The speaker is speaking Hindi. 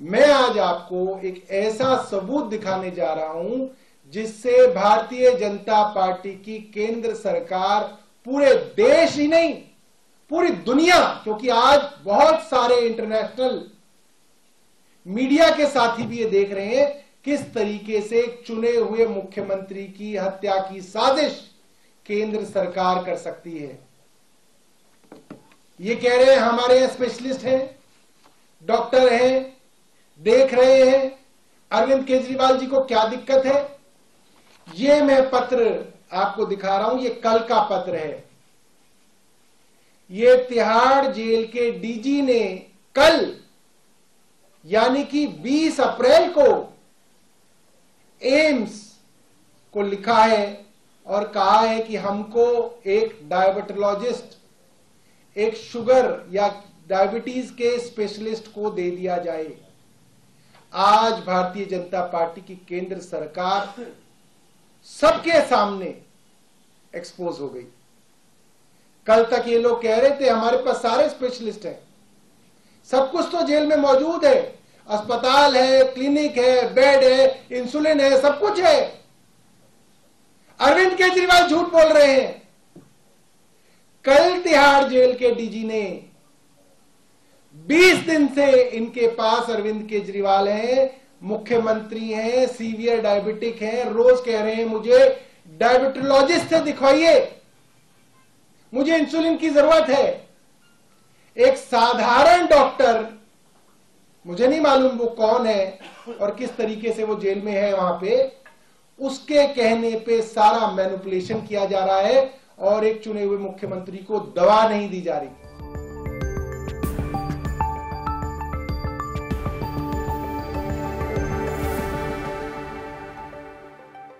मैं आज आपको एक ऐसा सबूत दिखाने जा रहा हूँ, जिससे भारतीय जनता पार्टी की केंद्र सरकार पूरे देश ही नहीं, पूरी दुनिया, क्योंकि आज बहुत सारे इंटरनेशनल मीडिया के साथी भी ये देख रहे हैं, किस तरीके से चुने हुए मुख्यमंत्री की हत्या की साजिश केंद्र सरकार कर सकती है। ये कह रहे हैं, हमारे यहाँ स्पेशलिस्ट हैं डॉक्टर हैं देख रहे हैं। अरविंद केजरीवाल जी को क्या दिक्कत है? ये मैं पत्र आपको दिखा रहा हूँ, ये कल का पत्र है। ये तिहाड़ जेल के डीजी ने कल, यानी कि 20 अप्रैल को एम्स को लिखा है और कहा है कि हमको एक डायबिटोलॉजिस्ट, एक शुगर या डायबिटीज़ के स्पेशलिस्ट को दे दिया जाए। आज भारतीय जनता पार्टी की केंद्र सरकार सबके सामने एक्सपोज हो गई। कल तक ये लोग कह रहे थे, हमारे पास सारे स्पेशलिस्ट हैं। सब कुछ तो जेल में मौजूद है। अस्पताल है क्लिनिक है बेड है इंसुलिन है, सब कुछ है। अरविंद केजरीवाल झूठ बोल रहे हैं। कल तिहाड़ जेल के डीजी ने 20 दिन से इनके पास अरविंद केजरीवाल हैं, मुख्यमंत्री हैं, सीवियर डायबिटिक हैं, रोज कह रहे हैं मुझे, डायबिटोलॉजिस्ट से दिखवाइए। मुझे इंसुलिन की ज़रूरत है। एक साधारण डॉक्टर, मुझे नहीं मालूम वो कौन है और किस तरीके से वो जेल में है वहाँ पे, उसके कहने पे सारा मैनुपुलेशन किया जा रहा है और एक चुने हुए मुख्यमंत्री को दवा नहीं दी जा रही।